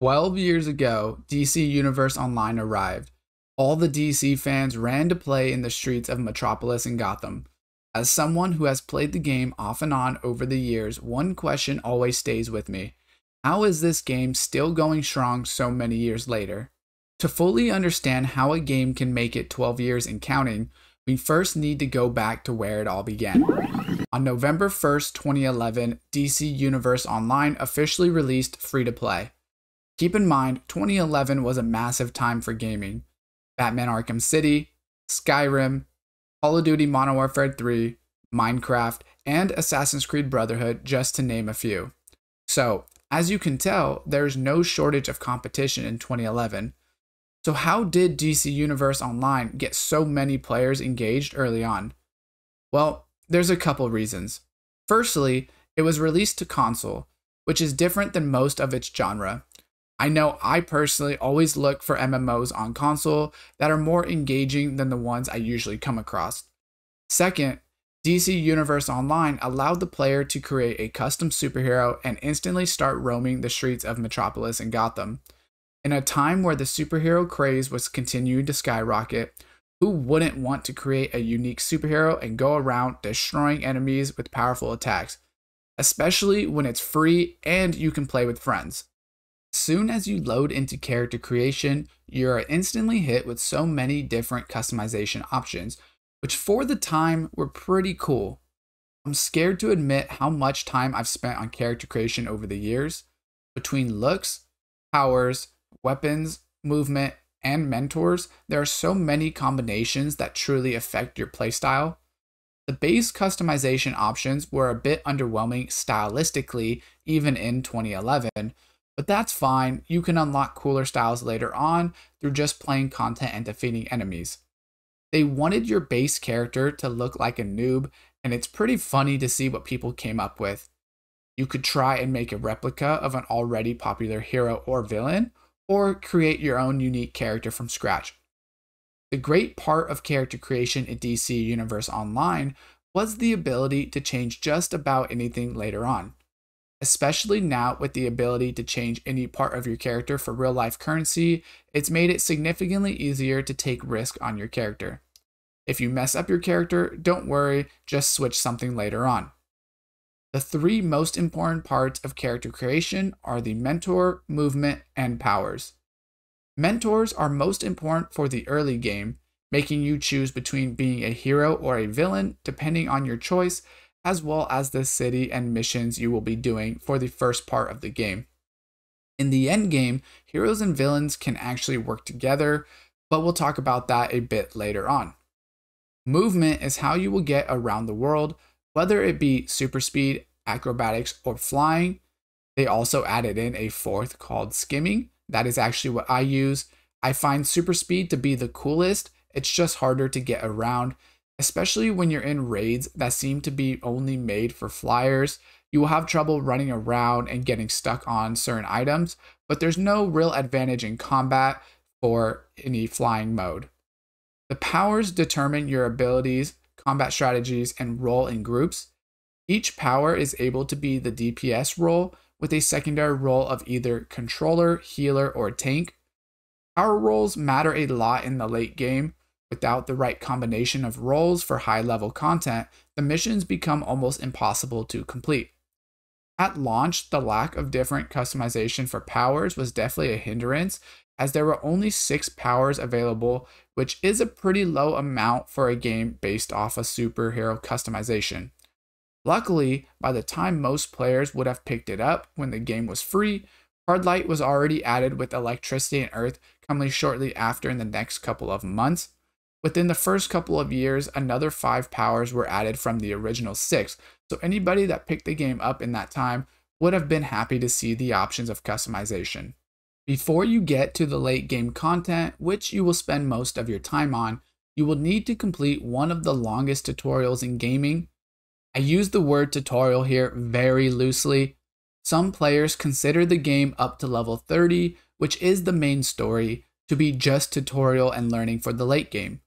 12 years ago, DC Universe Online arrived. All the DC fans ran to play in the streets of Metropolis and Gotham. As someone who has played the game off and on over the years, one question always stays with me. How is this game still going strong so many years later? To fully understand how a game can make it 12 years and counting, we first need to go back to where it all began. On November 1st, 2011, DC Universe Online officially released free to play. Keep in mind, 2011 was a massive time for gaming. Batman Arkham City, Skyrim, Call of Duty Modern Warfare 3, Minecraft, and Assassin's Creed Brotherhood, just to name a few. So, as you can tell, there's no shortage of competition in 2011. So, how did DC Universe Online get so many players engaged early on? Well, there's a couple reasons. Firstly, it was released to console, which is different than most of its genre. I know I personally always look for MMOs on console that are more engaging than the ones I usually come across. Second, DC Universe Online allowed the player to create a custom superhero and instantly start roaming the streets of Metropolis and Gotham. In a time where the superhero craze was continuing to skyrocket, who wouldn't want to create a unique superhero and go around destroying enemies with powerful attacks, especially when it's free and you can play with friends? Soon as you load into character creation, you're instantly hit with so many different customization options, which for the time were pretty cool. I'm scared to admit how much time I've spent on character creation over the years. Between looks, powers, weapons, movement, and mentors, there are so many combinations that truly affect your playstyle. The base customization options were a bit underwhelming stylistically, even in 2011, but that's fine, you can unlock cooler styles later on through just playing content and defeating enemies. They wanted your base character to look like a noob, and it's pretty funny to see what people came up with. You could try and make a replica of an already popular hero or villain, or create your own unique character from scratch. The great part of character creation in DC Universe Online was the ability to change just about anything later on especially now with the ability to change any part of your character for real life currency, it's made it significantly easier to take risk on your character. If you mess up your character, don't worry, just switch something later on. The three most important parts of character creation are the mentor, movement, and powers. Mentors are most important for the early game, making you choose between being a hero or a villain depending on your choice, as well as the city and missions you will be doing for the first part of the game. In the end game, heroes and villains can actually work together, but we'll talk about that a bit later on. Movement is how you will get around the world, whether it be super speed, acrobatics, or flying. They also added in a fourth called skimming. That is actually what I use. I find super speed to be the coolest. It's just harder to get around, especially when you're in raids that seem to be only made for flyers. You will have trouble running around and getting stuck on certain items, but there's no real advantage in combat for any flying mode. The powers determine your abilities, combat strategies, and role in groups. Each power is able to be the DPS role with a secondary role of either controller, healer, or tank. Power roles matter a lot in the late game, Without the right combination of roles for high level content, the missions become almost impossible to complete. At launch, the lack of different customization for powers was definitely a hindrance, as there were only six powers available, which is a pretty low amount for a game based off a superhero customization. Luckily, by the time most players would have picked it up when the game was free, Hard Light was already added with Electricity and Earth coming shortly after in the next couple of months, Within the first couple of years, another five powers were added from the original six, so anybody that picked the game up in that time would have been happy to see the options of customization. Before you get to the late game content, which you will spend most of your time on, you will need to complete one of the longest tutorials in gaming. I use the word tutorial here very loosely. Some players consider the game up to level 30, which is the main story, to be just tutorial and learning for the late game.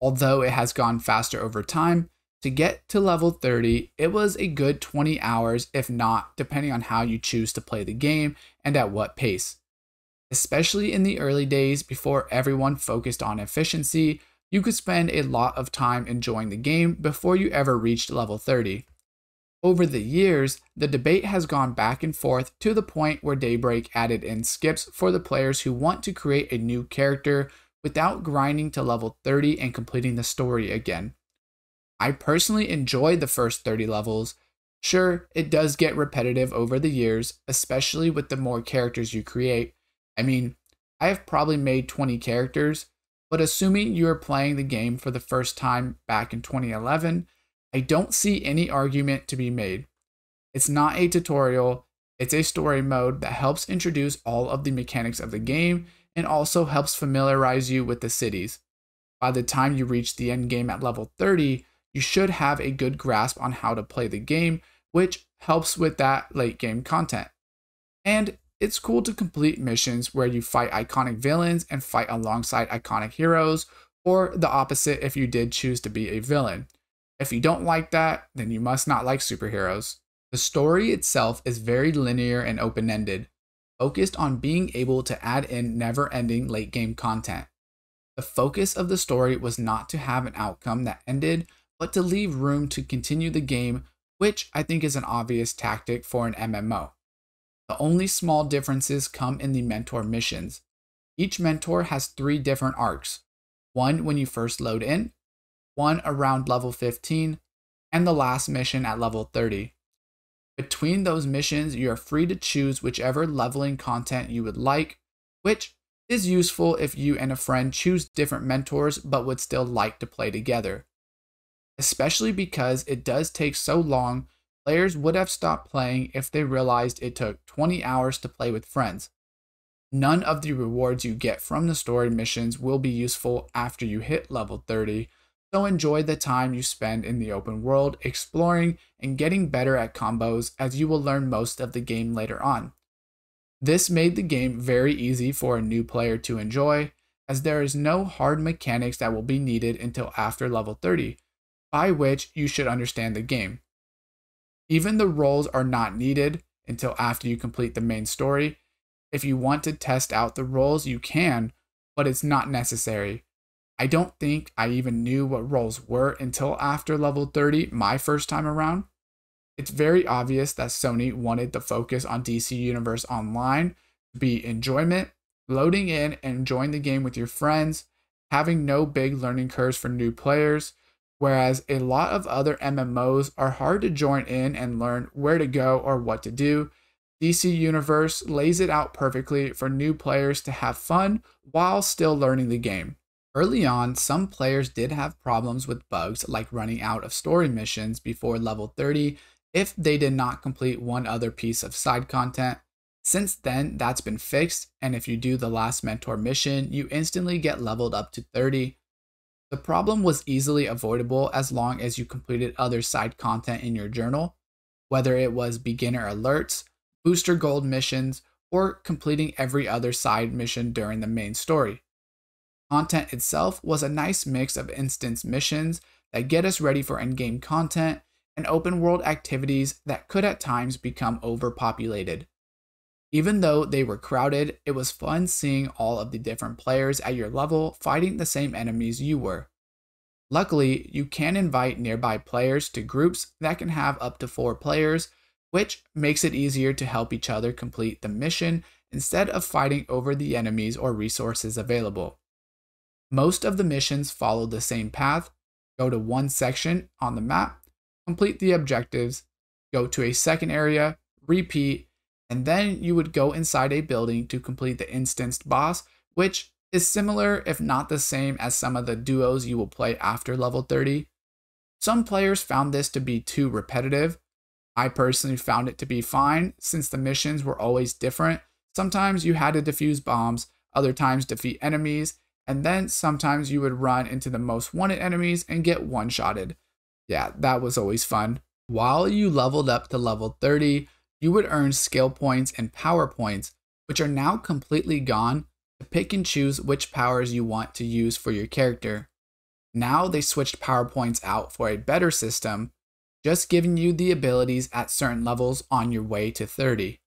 Although it has gone faster over time, to get to level 30, it was a good 20 hours, if not, depending on how you choose to play the game and at what pace. Especially in the early days before everyone focused on efficiency, you could spend a lot of time enjoying the game before you ever reached level 30. Over the years, the debate has gone back and forth to the point where Daybreak added in skips for the players who want to create a new character without grinding to level 30 and completing the story again. I personally enjoy the first 30 levels. Sure, it does get repetitive over the years, especially with the more characters you create. I mean, I have probably made 20 characters, but assuming you are playing the game for the first time back in 2011, I don't see any argument to be made. It's not a tutorial, it's a story mode that helps introduce all of the mechanics of the game and also helps familiarize you with the cities. By the time you reach the end game at level 30, you should have a good grasp on how to play the game, which helps with that late game content. And it's cool to complete missions where you fight iconic villains and fight alongside iconic heroes, or the opposite if you did choose to be a villain. If you don't like that, then you must not like superheroes. The story itself is very linear and open ended, focused on being able to add in never ending late game content. The focus of the story was not to have an outcome that ended, but to leave room to continue the game, which I think is an obvious tactic for an MMO. The only small differences come in the mentor missions. Each mentor has three different arcs one when you first load in, one around level 15, and the last mission at level 30. Between those missions, you are free to choose whichever leveling content you would like, which is useful if you and a friend choose different mentors but would still like to play together. Especially because it does take so long Players would have stopped playing if they realized it took 20 hours to play with friends. None of the rewards you get from the story missions will be useful after you hit level 30, so enjoy the time you spend in the open world exploring and getting better at combos as you will learn most of the game later on. This made the game very easy for a new player to enjoy, as there is no hard mechanics that will be needed until after level 30, by which you should understand the game. Even the roles are not needed until after you complete the main story. If you want to test out the roles, you can, but it's not necessary. I don't think I even knew what roles were until after level 30, my first time around. It's very obvious that Sony wanted the focus on DC Universe Online to be enjoyment, loading in and enjoying the game with your friends, having no big learning curves for new players, whereas a lot of other MMOs are hard to join in and learn where to go or what to do. DC Universe lays it out perfectly for new players to have fun while still learning the game. Early on, some players did have problems with bugs like running out of story missions before level 30 if they did not complete one other piece of side content. Since then, that's been fixed, and if you do the last mentor mission, you instantly get leveled up to 30. The problem was easily avoidable as long as you completed other side content in your journal, whether it was beginner alerts, booster gold missions, or completing every other side mission during the main story. Content itself was a nice mix of instance missions that get us ready for endgame content and open world activities that could at times become overpopulated. Even though they were crowded, it was fun seeing all of the different players at your level fighting the same enemies you were. Luckily, you can invite nearby players to groups that can have up to four players, which makes it easier to help each other complete the mission instead of fighting over the enemies or resources available. Most of the missions follow the same path go to one section on the map, complete the objectives, go to a second area, repeat, and then you would go inside a building to complete the instanced boss, which is similar if not the same as some of the duos you will play after level 30. Some players found this to be too repetitive. I personally found it to be fine since the missions were always different. Sometimes you had to defuse bombs, other times defeat enemies, and then sometimes you would run into the most wanted enemies and get one shotted. Yeah, that was always fun. While you leveled up to level 30, you would earn skill points and power points, which are now completely gone to pick and choose which powers you want to use for your character. Now they switched power points out for a better system, just giving you the abilities at certain levels on your way to 30.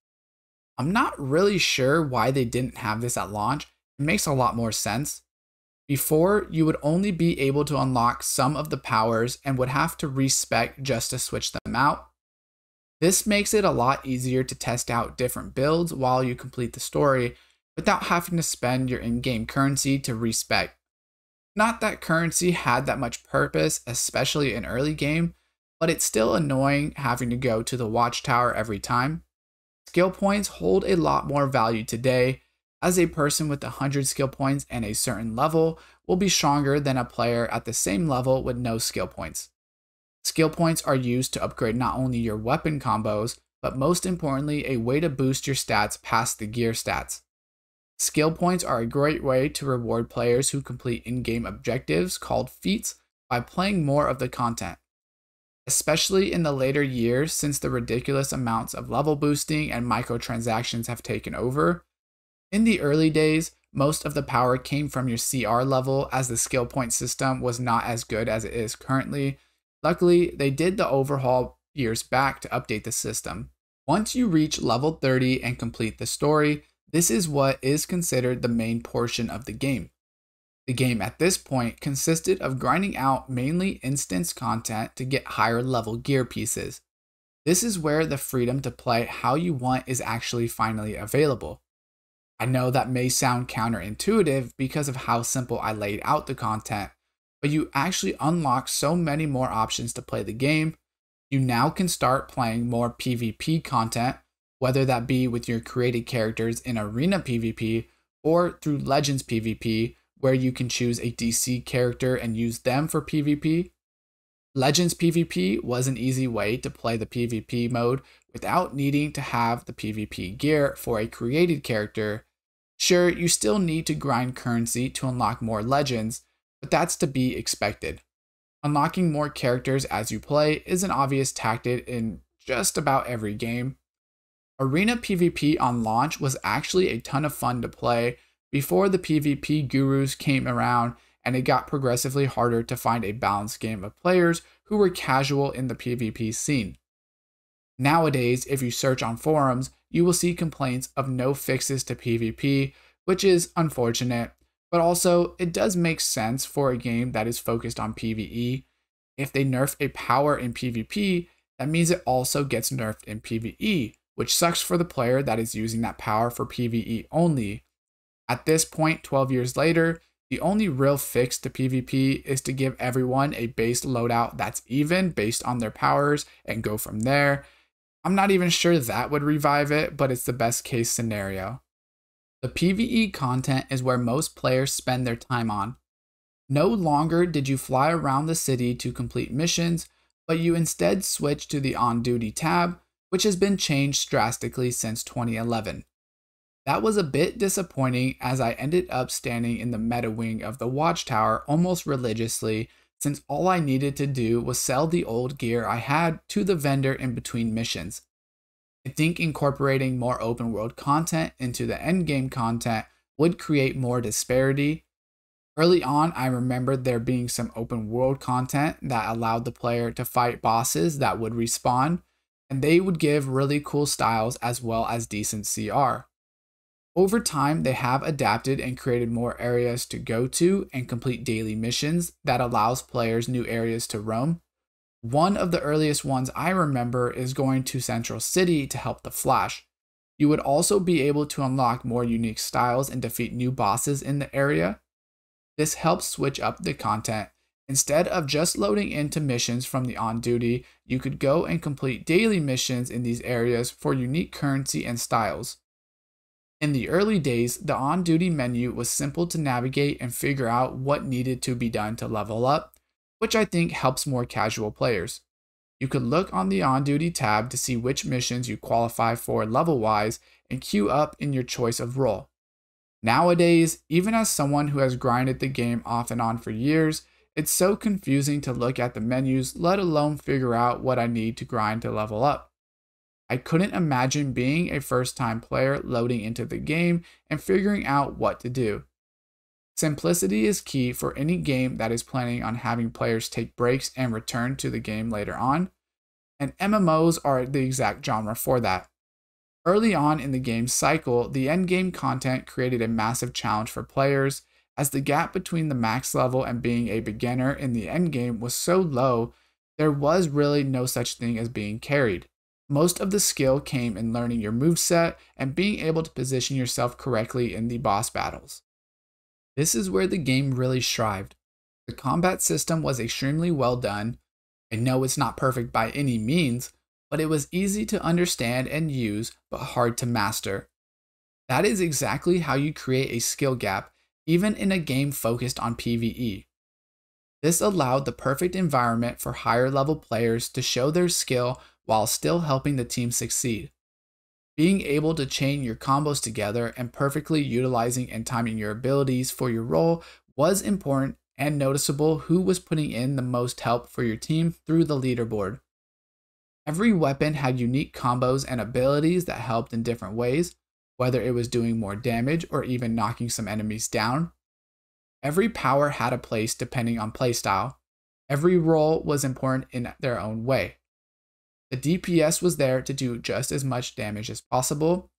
I'm not really sure why they didn't have this at launch. It makes a lot more sense. Before, you would only be able to unlock some of the powers and would have to respec just to switch them out. This makes it a lot easier to test out different builds while you complete the story without having to spend your in-game currency to respec. Not that currency had that much purpose, especially in early game, but it's still annoying having to go to the watchtower every time. Skill points hold a lot more value today, as a person with 100 skill points and a certain level will be stronger than a player at the same level with no skill points. Skill points are used to upgrade not only your weapon combos, but most importantly, a way to boost your stats past the gear stats. Skill points are a great way to reward players who complete in game objectives called feats by playing more of the content especially in the later years since the ridiculous amounts of level boosting and microtransactions have taken over. In the early days, most of the power came from your CR level as the skill point system was not as good as it is currently. Luckily, they did the overhaul years back to update the system. Once you reach level 30 and complete the story, this is what is considered the main portion of the game. The game at this point consisted of grinding out mainly instance content to get higher level gear pieces. This is where the freedom to play how you want is actually finally available. I know that may sound counterintuitive because of how simple I laid out the content, but you actually unlock so many more options to play the game. You now can start playing more PvP content, whether that be with your created characters in Arena PvP or through Legends PvP, where you can choose a DC character and use them for PvP. Legends PvP was an easy way to play the PvP mode without needing to have the PvP gear for a created character. Sure, you still need to grind currency to unlock more legends, but that's to be expected. Unlocking more characters as you play is an obvious tactic in just about every game. Arena PvP on launch was actually a ton of fun to play before the PvP gurus came around and it got progressively harder to find a balanced game of players who were casual in the PvP scene. Nowadays, if you search on forums, you will see complaints of no fixes to PvP, which is unfortunate, but also it does make sense for a game that is focused on PvE. If they nerf a power in PvP, that means it also gets nerfed in PvE, which sucks for the player that is using that power for PvE only, at this point, 12 years later, the only real fix to PvP is to give everyone a base loadout that's even based on their powers and go from there. I'm not even sure that would revive it, but it's the best case scenario. The PvE content is where most players spend their time on. No longer did you fly around the city to complete missions, but you instead switch to the on duty tab, which has been changed drastically since 2011. That was a bit disappointing as I ended up standing in the meta wing of the watchtower almost religiously since all I needed to do was sell the old gear I had to the vendor in between missions. I think incorporating more open world content into the endgame content would create more disparity. Early on, I remembered there being some open world content that allowed the player to fight bosses that would respawn, and they would give really cool styles as well as decent CR. Over time, they have adapted and created more areas to go to and complete daily missions that allows players new areas to roam. One of the earliest ones I remember is going to Central City to help the Flash. You would also be able to unlock more unique styles and defeat new bosses in the area. This helps switch up the content. Instead of just loading into missions from the on duty, you could go and complete daily missions in these areas for unique currency and styles. In the early days, the on duty menu was simple to navigate and figure out what needed to be done to level up, which I think helps more casual players. You could look on the on duty tab to see which missions you qualify for level wise and queue up in your choice of role. Nowadays, even as someone who has grinded the game off and on for years, it's so confusing to look at the menus, let alone figure out what I need to grind to level up. I couldn't imagine being a first time player loading into the game and figuring out what to do. Simplicity is key for any game that is planning on having players take breaks and return to the game later on, and MMOs are the exact genre for that. Early on in the game's cycle, the endgame content created a massive challenge for players, as the gap between the max level and being a beginner in the endgame was so low, there was really no such thing as being carried. Most of the skill came in learning your moveset and being able to position yourself correctly in the boss battles. This is where the game really strived. The combat system was extremely well done. I know it's not perfect by any means, but it was easy to understand and use, but hard to master. That is exactly how you create a skill gap, even in a game focused on PvE. This allowed the perfect environment for higher level players to show their skill while still helping the team succeed. Being able to chain your combos together and perfectly utilizing and timing your abilities for your role was important and noticeable who was putting in the most help for your team through the leaderboard. Every weapon had unique combos and abilities that helped in different ways, whether it was doing more damage or even knocking some enemies down. Every power had a place depending on playstyle. Every role was important in their own way. The DPS was there to do just as much damage as possible.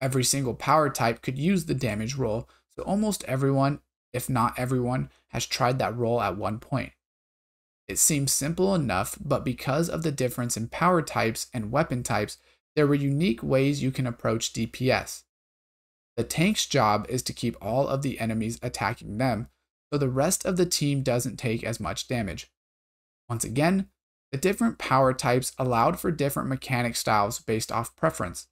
Every single power type could use the damage role, so almost everyone, if not everyone, has tried that role at one point. It seems simple enough, but because of the difference in power types and weapon types, there were unique ways you can approach DPS. The tank's job is to keep all of the enemies attacking them, so the rest of the team doesn't take as much damage. Once again, the different power types allowed for different mechanic styles based off preference.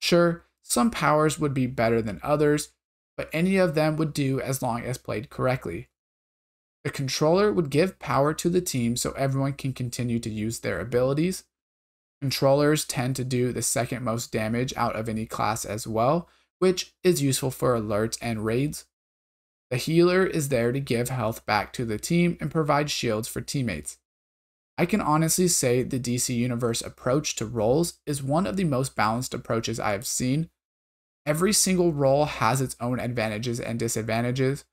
Sure, some powers would be better than others, but any of them would do as long as played correctly. The controller would give power to the team so everyone can continue to use their abilities. Controllers tend to do the second most damage out of any class as well, which is useful for alerts and raids. The healer is there to give health back to the team and provide shields for teammates. I can honestly say the DC Universe approach to roles is one of the most balanced approaches I have seen. Every single role has its own advantages and disadvantages.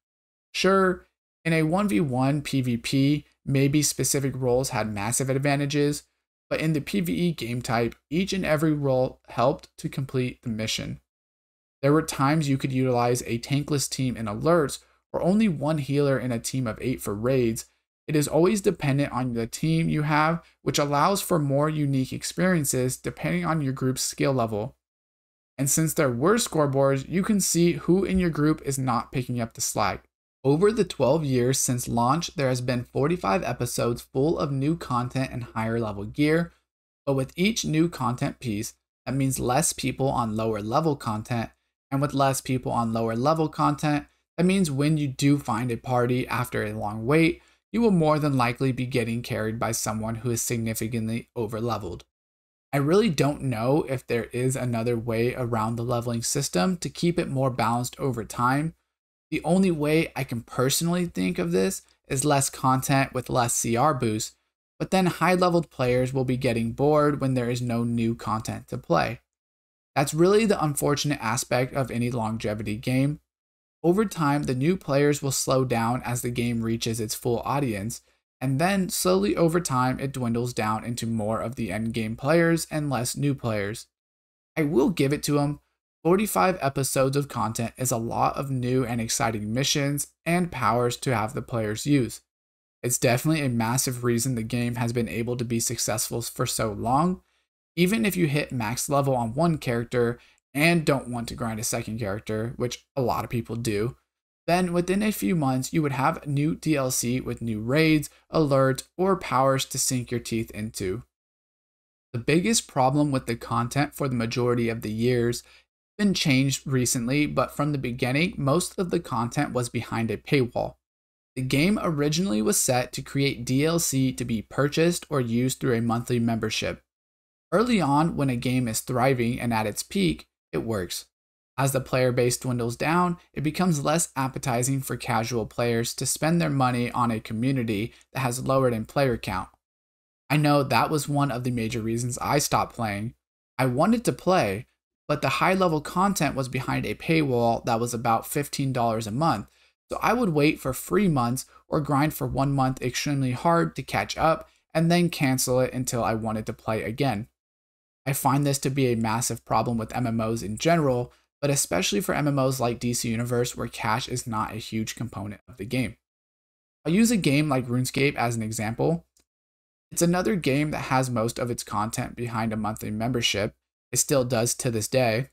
Sure, in a 1v1 PvP, maybe specific roles had massive advantages, but in the PvE game type, each and every role helped to complete the mission. There were times you could utilize a tankless team in alerts or only one healer in a team of 8 for raids. It is always dependent on the team you have, which allows for more unique experiences depending on your group's skill level. And since there were scoreboards, you can see who in your group is not picking up the slack. Over the 12 years since launch, there has been 45 episodes full of new content and higher level gear, but with each new content piece, that means less people on lower level content, and with less people on lower level content, that means when you do find a party after a long wait, you will more than likely be getting carried by someone who is significantly over leveled. I really don't know if there is another way around the leveling system to keep it more balanced over time, the only way I can personally think of this is less content with less CR boost, but then high leveled players will be getting bored when there is no new content to play. That's really the unfortunate aspect of any longevity game. Over time, the new players will slow down as the game reaches its full audience, and then slowly over time it dwindles down into more of the end game players and less new players. I will give it to them, 45 episodes of content is a lot of new and exciting missions and powers to have the players use. It's definitely a massive reason the game has been able to be successful for so long. Even if you hit max level on one character and don't want to grind a second character, which a lot of people do, then within a few months you would have new DLC with new raids, alerts, or powers to sink your teeth into. The biggest problem with the content for the majority of the years has been changed recently, but from the beginning, most of the content was behind a paywall. The game originally was set to create DLC to be purchased or used through a monthly membership. Early on, when a game is thriving and at its peak, it works. As the player base dwindles down, it becomes less appetizing for casual players to spend their money on a community that has lowered in player count. I know that was one of the major reasons I stopped playing. I wanted to play, but the high level content was behind a paywall that was about $15 a month. So I would wait for free months or grind for one month extremely hard to catch up and then cancel it until I wanted to play again. I find this to be a massive problem with MMOs in general, but especially for MMOs like DC Universe where cash is not a huge component of the game. I'll use a game like RuneScape as an example. It's another game that has most of its content behind a monthly membership. It still does to this day.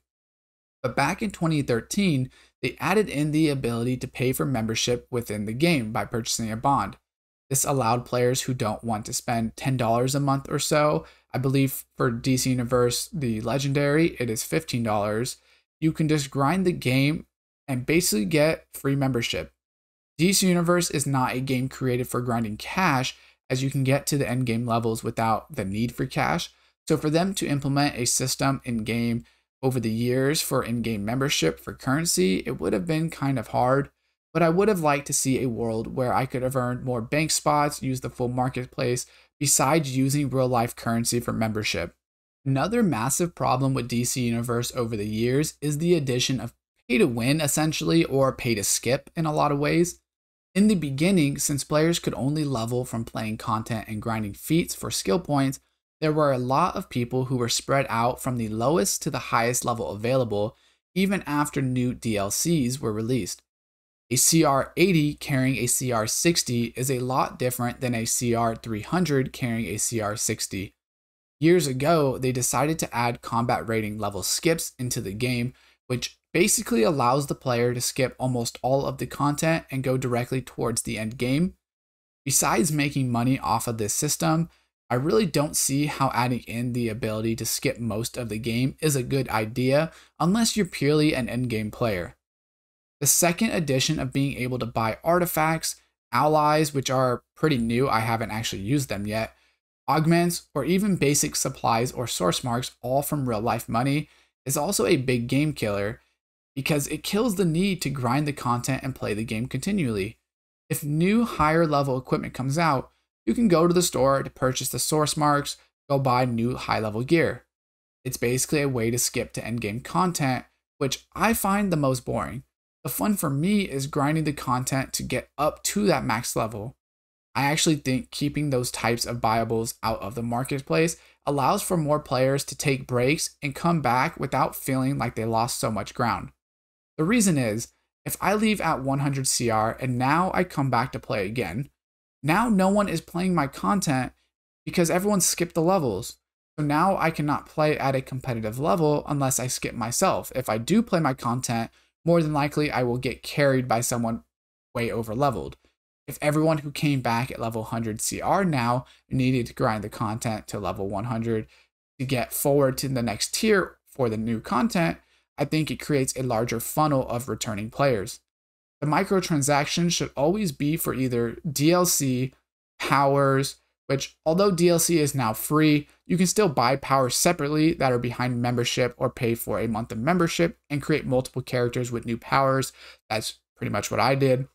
But back in 2013, they added in the ability to pay for membership within the game by purchasing a bond. This allowed players who don't want to spend $10 a month or so. I believe for DC Universe, the Legendary, it is $15. You can just grind the game and basically get free membership. DC Universe is not a game created for grinding cash, as you can get to the end game levels without the need for cash. So, for them to implement a system in game over the years for in game membership for currency, it would have been kind of hard but I would have liked to see a world where I could have earned more bank spots, use the full marketplace, besides using real life currency for membership. Another massive problem with DC Universe over the years is the addition of pay to win, essentially, or pay to skip in a lot of ways. In the beginning, since players could only level from playing content and grinding feats for skill points, there were a lot of people who were spread out from the lowest to the highest level available, even after new DLCs were released. A CR80 carrying a CR60 is a lot different than a CR300 carrying a CR60. Years ago, they decided to add combat rating level skips into the game, which basically allows the player to skip almost all of the content and go directly towards the end game. Besides making money off of this system, I really don't see how adding in the ability to skip most of the game is a good idea unless you're purely an endgame player. The second addition of being able to buy artifacts, allies, which are pretty new, I haven't actually used them yet, augments, or even basic supplies or source marks, all from real life money, is also a big game killer because it kills the need to grind the content and play the game continually. If new higher level equipment comes out, you can go to the store to purchase the source marks, go buy new high level gear. It's basically a way to skip to endgame content, which I find the most boring. The fun for me is grinding the content to get up to that max level. I actually think keeping those types of buyables out of the marketplace allows for more players to take breaks and come back without feeling like they lost so much ground. The reason is, if I leave at 100 CR and now I come back to play again, now no one is playing my content because everyone skipped the levels. So now I cannot play at a competitive level unless I skip myself. If I do play my content, more than likely I will get carried by someone way over leveled. If everyone who came back at level 100 CR now needed to grind the content to level 100 to get forward to the next tier for the new content, I think it creates a larger funnel of returning players. The microtransactions should always be for either DLC, powers, which although DLC is now free, you can still buy powers separately that are behind membership or pay for a month of membership and create multiple characters with new powers. That's pretty much what I did.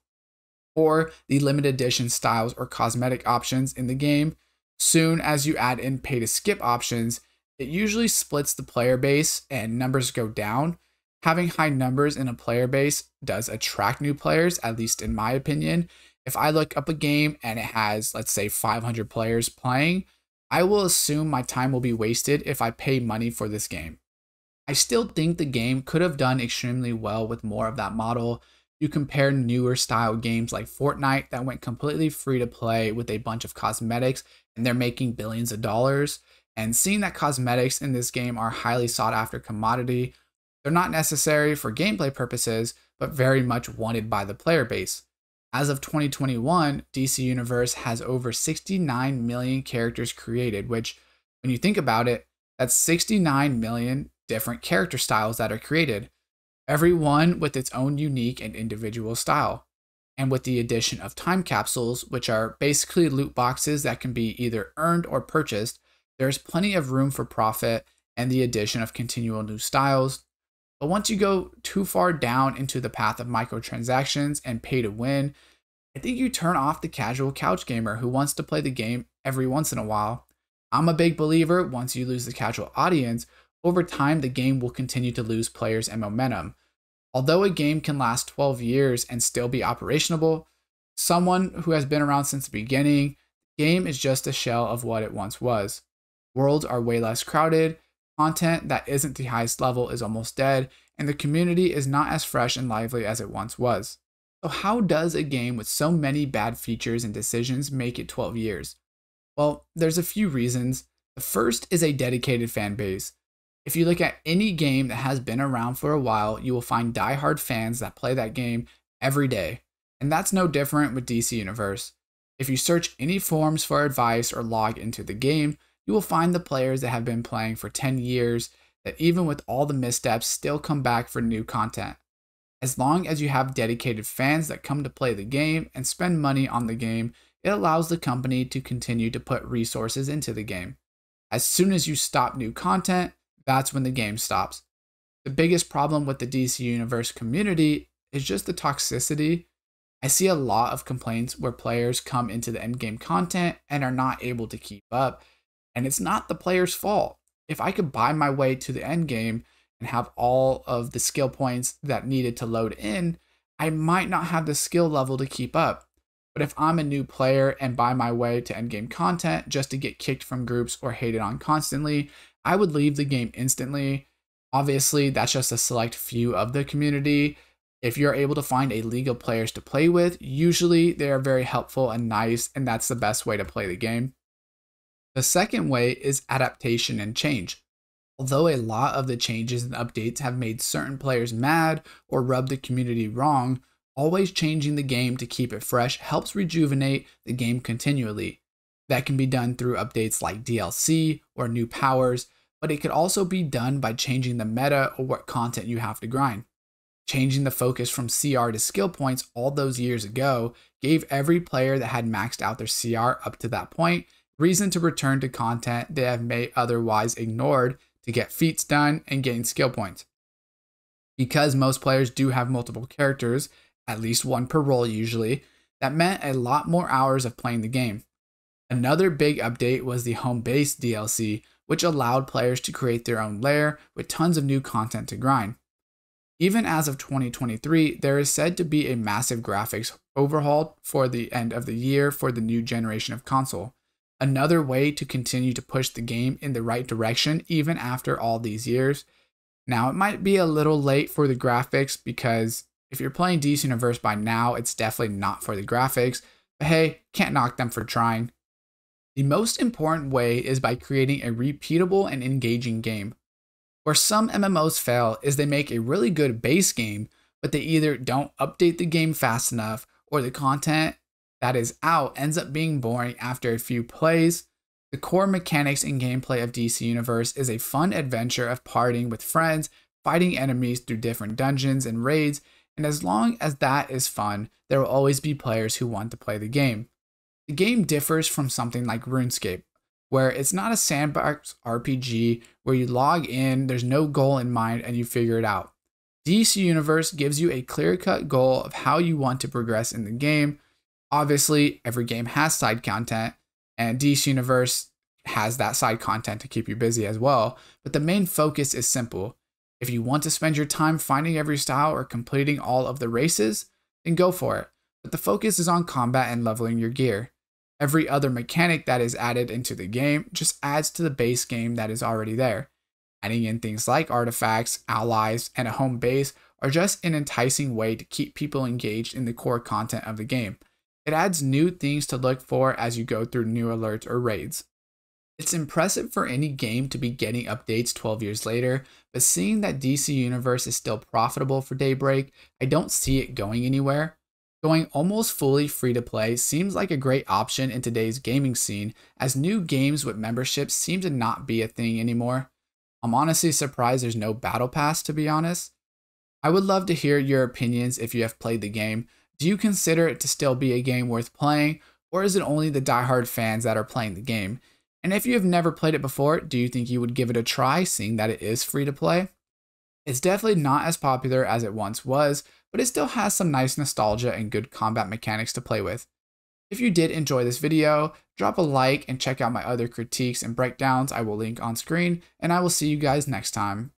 Or the limited edition styles or cosmetic options in the game. Soon as you add in pay to skip options, it usually splits the player base and numbers go down. Having high numbers in a player base does attract new players, at least in my opinion, if I look up a game and it has, let's say, 500 players playing, I will assume my time will be wasted if I pay money for this game. I still think the game could have done extremely well with more of that model. You compare newer style games like Fortnite that went completely free to play with a bunch of cosmetics and they're making billions of dollars. And seeing that cosmetics in this game are highly sought after commodity, they're not necessary for gameplay purposes, but very much wanted by the player base. As of 2021, DC Universe has over 69 million characters created, which, when you think about it, that's 69 million different character styles that are created, every one with its own unique and individual style. And with the addition of time capsules, which are basically loot boxes that can be either earned or purchased, there's plenty of room for profit and the addition of continual new styles, but once you go too far down into the path of microtransactions and pay to win, I think you turn off the casual couch gamer who wants to play the game every once in a while. I'm a big believer once you lose the casual audience, over time the game will continue to lose players and momentum. Although a game can last 12 years and still be operational, someone who has been around since the beginning, the game is just a shell of what it once was. Worlds are way less crowded, Content that isn't the highest level is almost dead, and the community is not as fresh and lively as it once was. So, how does a game with so many bad features and decisions make it 12 years? Well, there's a few reasons. The first is a dedicated fan base. If you look at any game that has been around for a while, you will find die-hard fans that play that game every day. And that's no different with DC Universe. If you search any forums for advice or log into the game, you will find the players that have been playing for 10 years that even with all the missteps still come back for new content. As long as you have dedicated fans that come to play the game and spend money on the game, it allows the company to continue to put resources into the game. As soon as you stop new content, that's when the game stops. The biggest problem with the DC Universe community is just the toxicity. I see a lot of complaints where players come into the endgame content and are not able to keep up, and it's not the player's fault. If I could buy my way to the end game and have all of the skill points that needed to load in, I might not have the skill level to keep up. But if I'm a new player and buy my way to endgame content just to get kicked from groups or hated on constantly, I would leave the game instantly. Obviously, that's just a select few of the community. If you're able to find a league of players to play with, usually they are very helpful and nice, and that's the best way to play the game. The second way is adaptation and change. Although a lot of the changes and updates have made certain players mad or rubbed the community wrong, always changing the game to keep it fresh helps rejuvenate the game continually. That can be done through updates like DLC or new powers, but it could also be done by changing the meta or what content you have to grind. Changing the focus from CR to skill points all those years ago gave every player that had maxed out their CR up to that point reason to return to content they have may otherwise ignored to get feats done and gain skill points. Because most players do have multiple characters, at least one per role usually, that meant a lot more hours of playing the game. Another big update was the Home Base DLC, which allowed players to create their own lair with tons of new content to grind. Even as of 2023, there is said to be a massive graphics overhaul for the end of the year for the new generation of console. Another way to continue to push the game in the right direction even after all these years. Now, it might be a little late for the graphics because if you're playing DC Universe by now, it's definitely not for the graphics, but hey, can't knock them for trying. The most important way is by creating a repeatable and engaging game. Where some MMOs fail is they make a really good base game, but they either don't update the game fast enough or the content that is out ends up being boring after a few plays. The core mechanics and gameplay of DC Universe is a fun adventure of partying with friends, fighting enemies through different dungeons and raids, and as long as that is fun, there will always be players who want to play the game. The game differs from something like RuneScape, where it's not a sandbox RPG where you log in, there's no goal in mind, and you figure it out. DC Universe gives you a clear cut goal of how you want to progress in the game. Obviously, every game has side content, and DC Universe has that side content to keep you busy as well. But the main focus is simple. If you want to spend your time finding every style or completing all of the races, then go for it. But the focus is on combat and leveling your gear. Every other mechanic that is added into the game just adds to the base game that is already there. Adding in things like artifacts, allies, and a home base are just an enticing way to keep people engaged in the core content of the game. It adds new things to look for as you go through new alerts or raids. It's impressive for any game to be getting updates 12 years later, but seeing that DC Universe is still profitable for Daybreak, I don't see it going anywhere. Going almost fully free to play seems like a great option in today's gaming scene, as new games with memberships seem to not be a thing anymore. I'm honestly surprised there's no Battle Pass, to be honest. I would love to hear your opinions if you have played the game. Do you consider it to still be a game worth playing, or is it only the die-hard fans that are playing the game? And if you have never played it before, do you think you would give it a try, seeing that it is free to play? It's definitely not as popular as it once was, but it still has some nice nostalgia and good combat mechanics to play with. If you did enjoy this video, drop a like and check out my other critiques and breakdowns I will link on screen, and I will see you guys next time.